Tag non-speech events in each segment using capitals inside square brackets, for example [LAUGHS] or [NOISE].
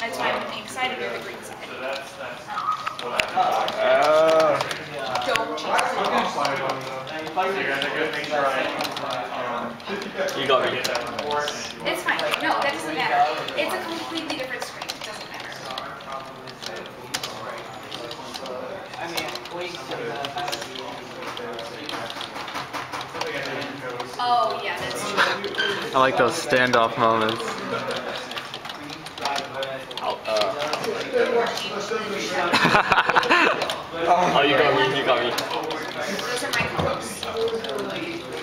That's why I'm excited to the green side. So that's, that's what I Oh. Don't change. You got me. It's fine. No, that doesn't matter. It's a completely different screen. It doesn't matter. Oh, yeah, that's true. I like those standoff moments. [LAUGHS] oh, you got me. You got me. Those are my colors.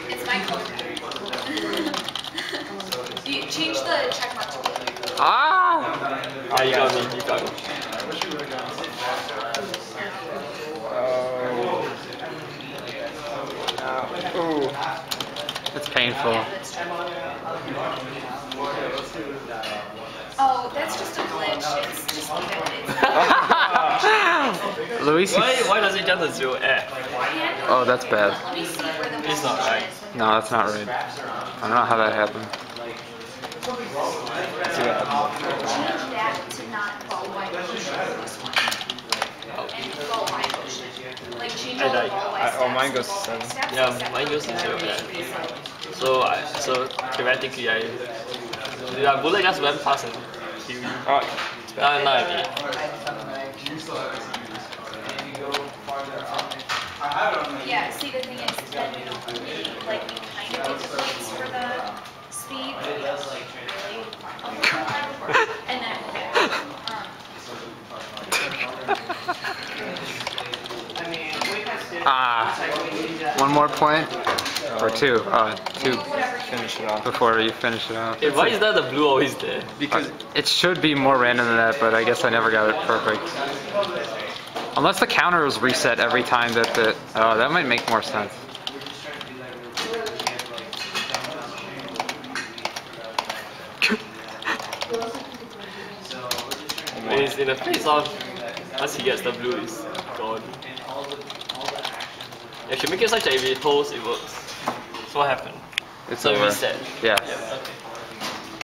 It's my color. you change the check mark to blue. ah! Ah, you got me. You got me. Ooh. It's painful. Yeah, that's true. Oh, that's just a glitch. It's just leave it. It's Luis, Why, why does it just a zero F? Oh, that's bad. Let me see where the It's not right. No, that's not right. I don't know how that happened. Change that to not ball wide motion for this one. And ball wide motion. Like change all the I- ball I- oh, mine to goes seven. Yeah, mine goes to zero, yeah. So I so theoretically I yeah bullet just went past and kill you. Nah, I Yeah, see the thing is then you like you kind of get the points for the speed. Really? [LAUGHS] And then Ah. One more point? Or two? Uh, two finish it off. before you finish it off. Hey, why is that the blue always there? Because It should be more random than that, but I guess I never got it perfect. Unless the counter is reset every time that the... Oh, that might make more sense. [LAUGHS] It's in the face of once he gets the blue is gone. Yeah, should make it such that if it holds it works. So what happened? It's So over. reset. Yeah. Yeah.